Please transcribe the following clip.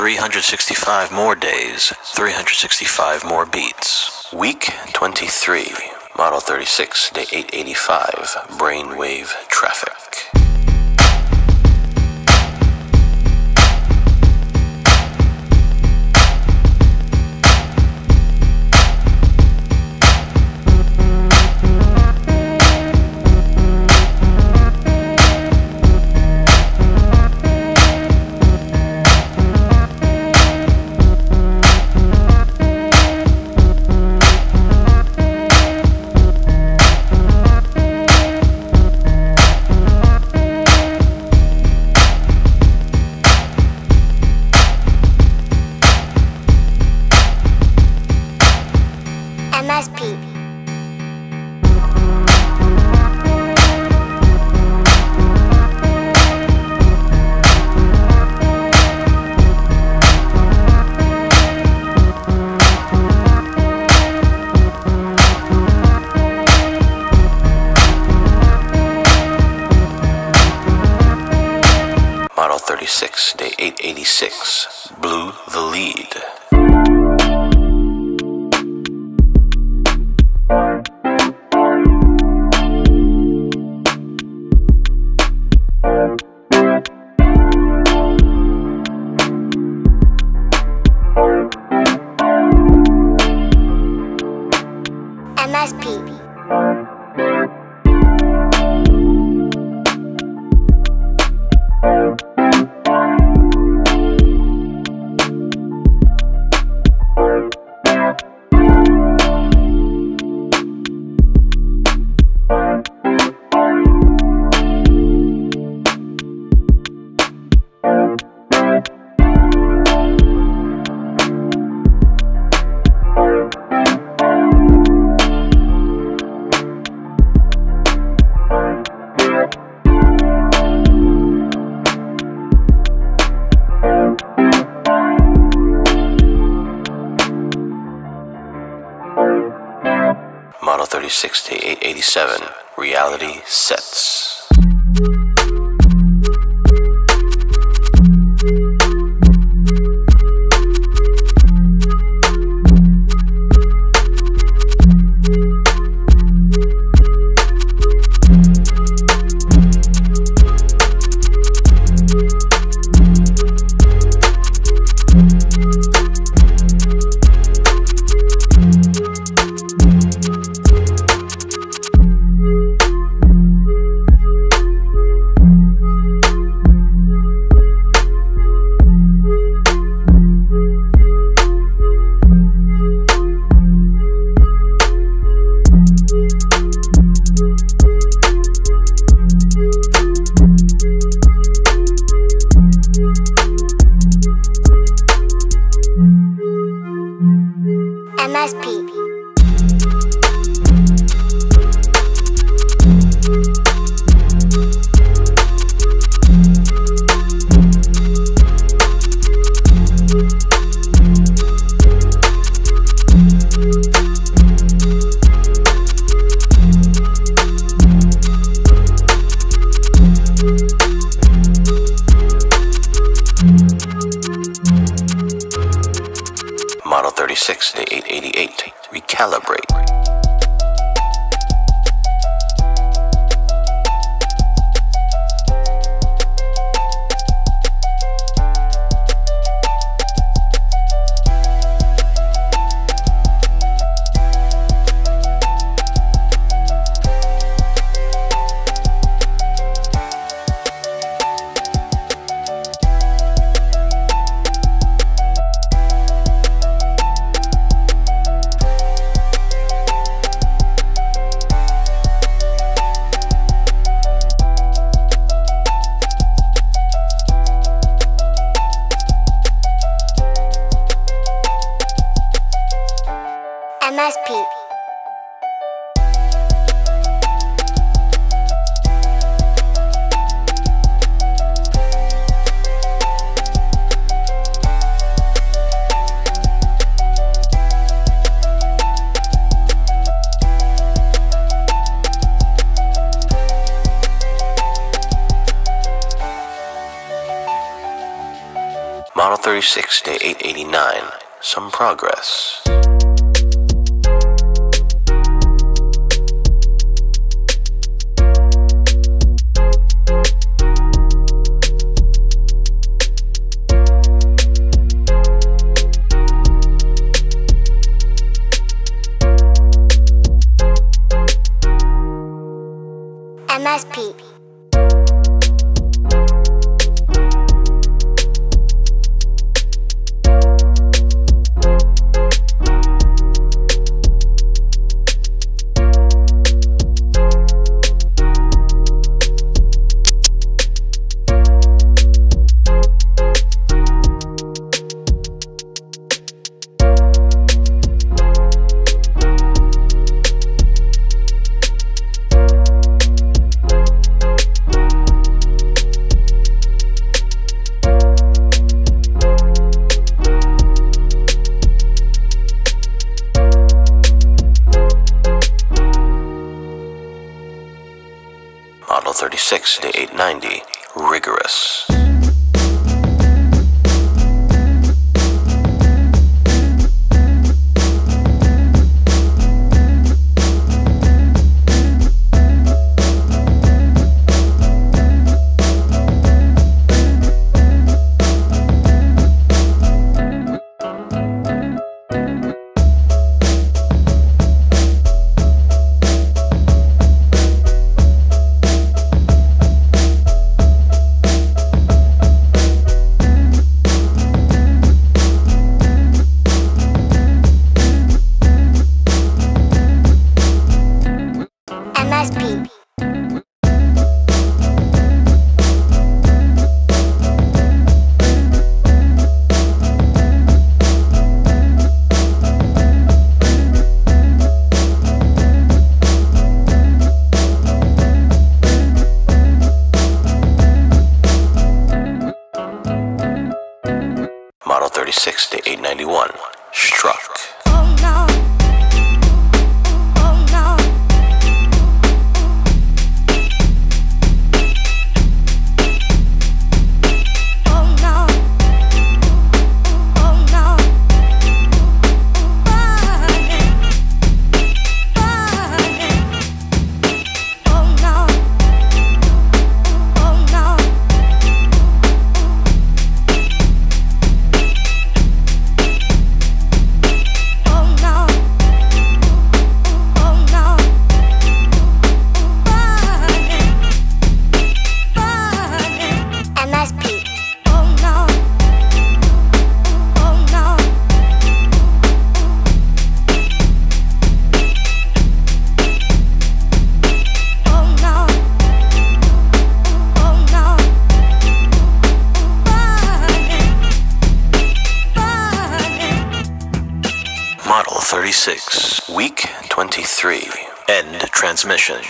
365 more days, 365 more beats. Week 23, Model 36, Day 885, Brainwave Traffic. 6, day 886, blew the lead. MSP. Model 36 to 887, Reality Sets. 36 to 888. Recalibrate. Model 36 day 889, some progress. Must Pete. Thirty-six to 890, rigorous. 6 to 891. Struck. 36, week 23. End transmission.